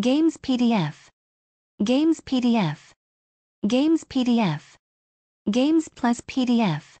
Games PDF. Games PDF. Games PDF. Games plus PDF.